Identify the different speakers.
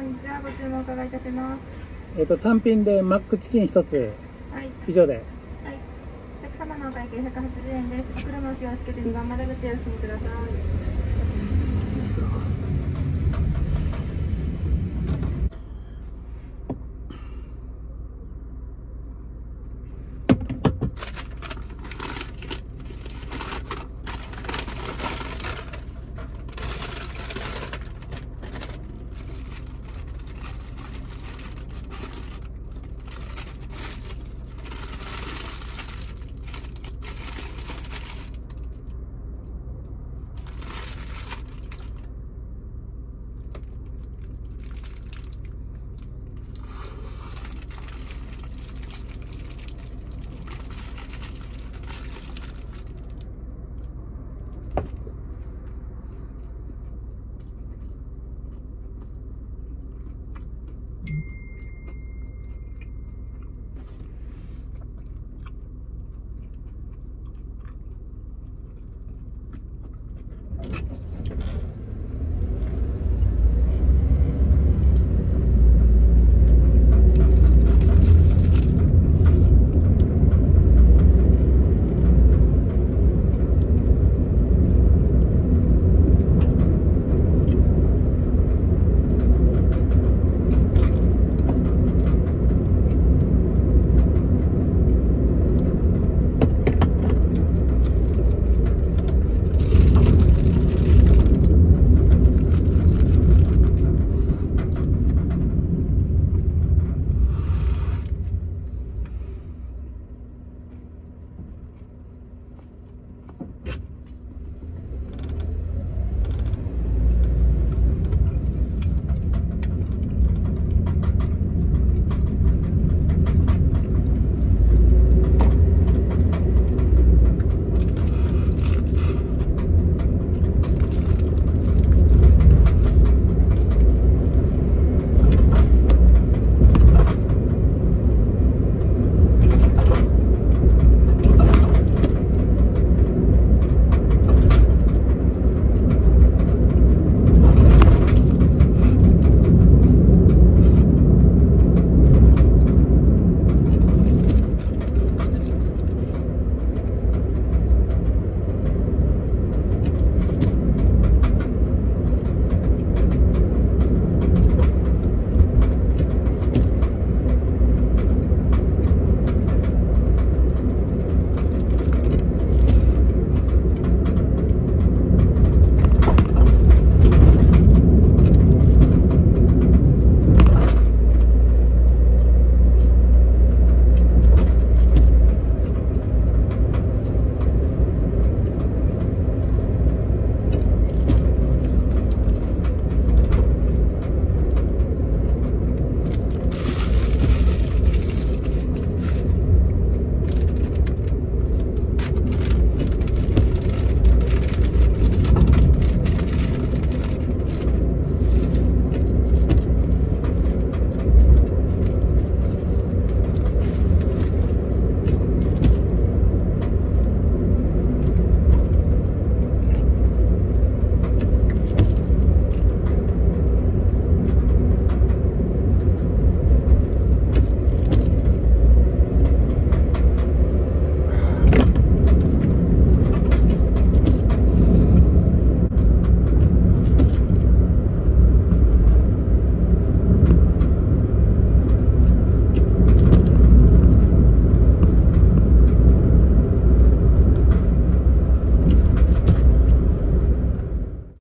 Speaker 1: お伺いいたします。
Speaker 2: えっ、と、単品でマックチキン一つ、
Speaker 1: はい。
Speaker 2: 以上で。
Speaker 1: はい。お客様のお会計180円です。お車お気をつけて2番窓口へお進みください。